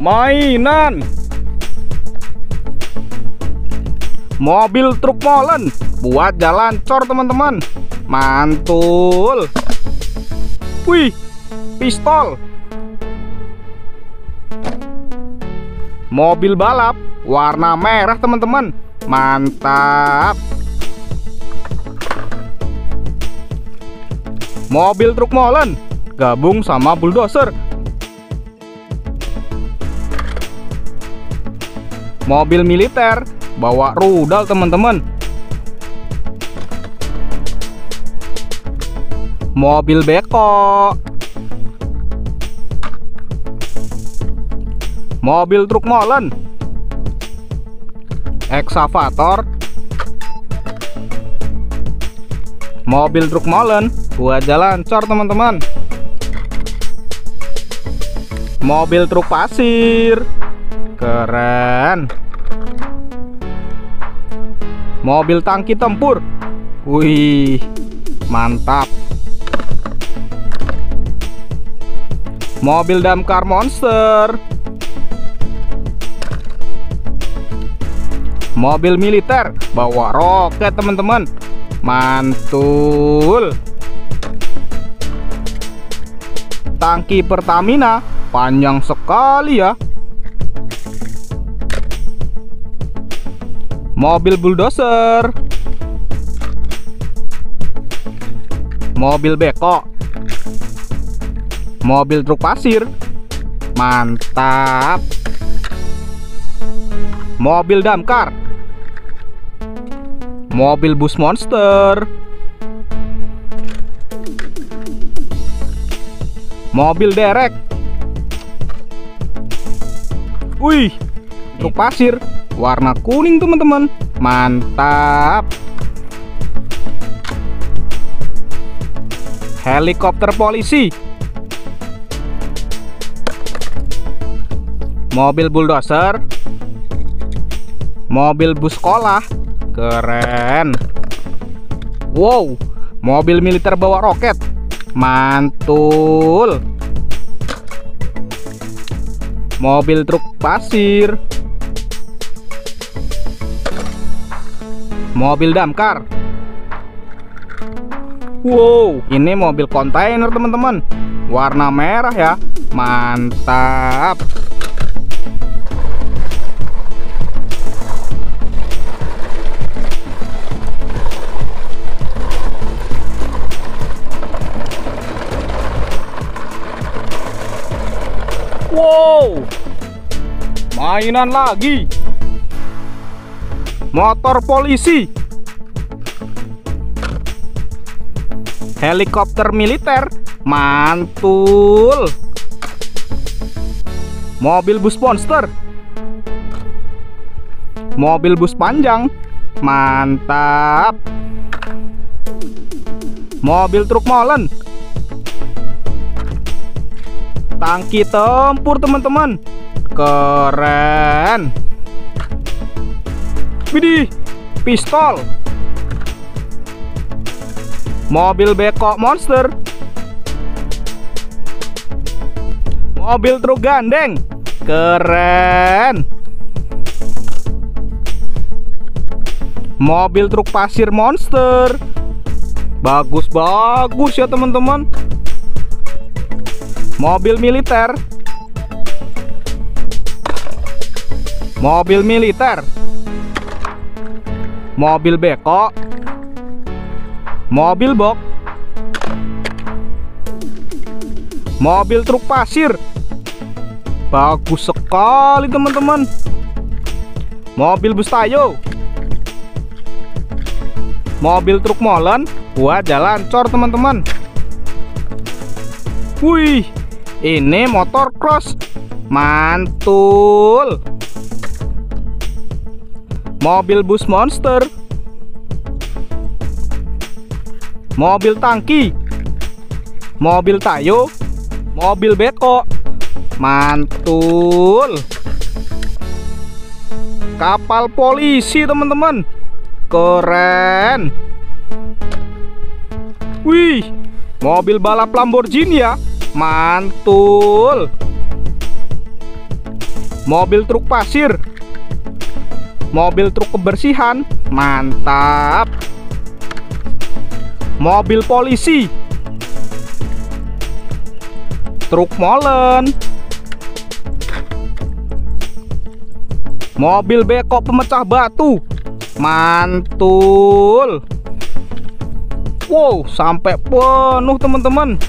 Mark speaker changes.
Speaker 1: mainan. Mobil truk molen. Buat jalan cor teman-teman. Mantul. Wih pistol. Mobil balap warna merah teman-teman. Mantap. Mobil truk molen gabung sama bulldozer mobil militer. Bawa rudal teman-teman. Mobil beko mobil truk molen. Eksavator mobil truk molen. Buat jalan cor teman-teman. Mobil truk pasir. Keren mobil tangki tempur. Wih mantap. Mobil damkar monster. Mobil militer. Bawa roket teman-teman. Mantul. Tangki Pertamina. Panjang sekali ya mobil bulldozer. Mobil beko mobil truk pasir. Mantap. Mobil damkar. Mobil bus monster. Mobil derek. Wih truk pasir warna kuning teman-teman mantap helikopter polisi mobil bulldozer mobil bus sekolah Keren. Wow, mobil militer bawa roket. Mantul. Mobil truk pasir. Mobil damkar. Wow, ini mobil kontainer teman-teman. Warna merah ya. Mantap. Wow Mainan lagi Motor polisi. Helikopter militer. Mantul. Mobil bus monster. Mobil bus panjang. Mantap. Mobil truk molen. Tangki tempur teman-teman. Keren widih pistol. Mobil beko monster. Mobil truk gandeng. Keren. Mobil truk pasir monster. Bagus-bagus ya teman-teman. Mobil militer. Mobil militer mobil beko. Mobil box mobil truk pasir. Bagus sekali teman-teman. Mobil bus tayo mobil truk molen. Buat jalan cor teman-teman. Wih ini motor cross. Mantul mobil bus monster. Mobil tangki. Mobil tayo. Mobil beko. Mantul. Kapal polisi teman-teman. Keren. Wih mobil balap Lamborghini ya. Mantul. Mobil truk pasir, mobil truk kebersihan, mantap. Mobil polisi, truk molen, mobil beko pemecah batu, mantul. Wow, sampai penuh teman-teman.